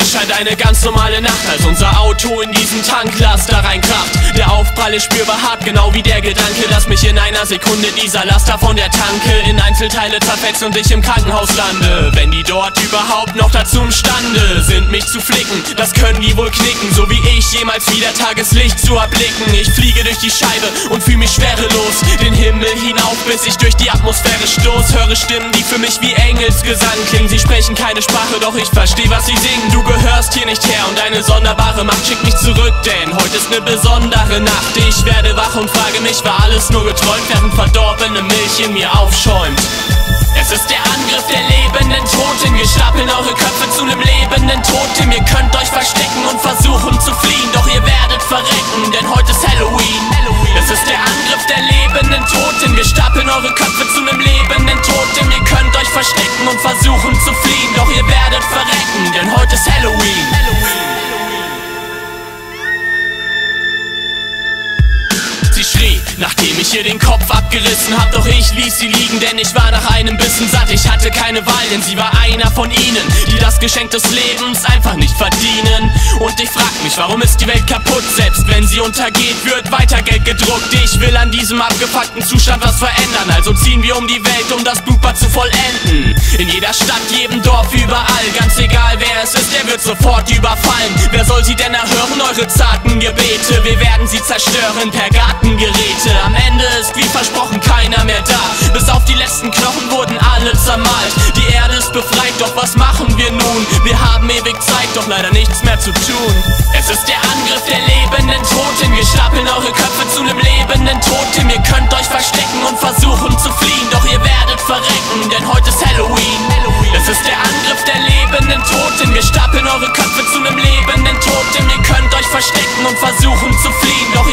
scheint eine ganz normale Nacht, als unser Auto in diesen Tanklaster reinkracht. Der Aufprall ist spürbar hart, genau wie der Gedanke, dass mich in einer Sekunde dieser Laster von der Tanke in Einzelteile zerfetzt und ich im Krankenhaus lande. Wenn die dort überhaupt noch dazu imstande sind, mich zu flicken, das können die wohl knicken, so wie ich jemals wieder Tageslicht zu erblicken. Ich fliege durch die Scheibe und fühle mich schwerelos, den Himmel hinauf, bis ich durch die Atmosphäre stoß. Höre Stimmen, die für mich wie Engelsgesang klingen. Sie sprechen keine Sprache, doch ich verstehe, was sie singen. Du gehörst hier nicht her und deine sonderbare Macht schickt mich zurück, denn heute ist eine besondere Nacht. Ich werde wach und frage mich, war alles nur geträumt, während verdorbene Milch in mir aufschäumt. Es ist der Angriff der lebenden Toten. Wir stapeln eure Köpfe zu nem lebenden Totem. Ihr könnt euch verstecken und versuchen zu fliehen, doch ihr werdet verrecken, denn heute ist Halloween. Es ist der Angriff der lebenden Toten. Wir stapeln eure Köpfe zu nem lebenden Totem. Ihr könnt euch verstecken und versuchen zu fliehen, doch ihr werdet verrecken, Sie schrie, nachdem ich ihr den Kopf abgerissen hab, doch ich ließ sie liegen, denn ich war nach einem Bissen satt. Ich hatte keine Wahl, denn sie war einer von ihnen, die das Geschenk des Lebens einfach nicht verdienen. Und ich frag mich, warum ist die Welt kaputt? Selbst wenn sie untergeht, wird weiter Geld gedruckt. Ich will an diesem abgefuckten Zustand was verändern, also ziehen wir um die Welt, um das Blutbad zu vollenden. In jeder Stadt, jedem Dorf, überall, ganz egal wer es ist, der wird sofort überfallen. Wer soll sie denn erhören, eure zarten Gebete? Wir werden sie zerstören per Gartengeräte. Am Ende ist wie versprochen keiner mehr da. Bis auf die letzten Knochen wurden alle zermalt. Die Erde ist befreit, doch was machen wir nun? Wir haben ewig Zeit, doch leider nichts mehr zu tun. Es ist der versuchen zu fliehen, doch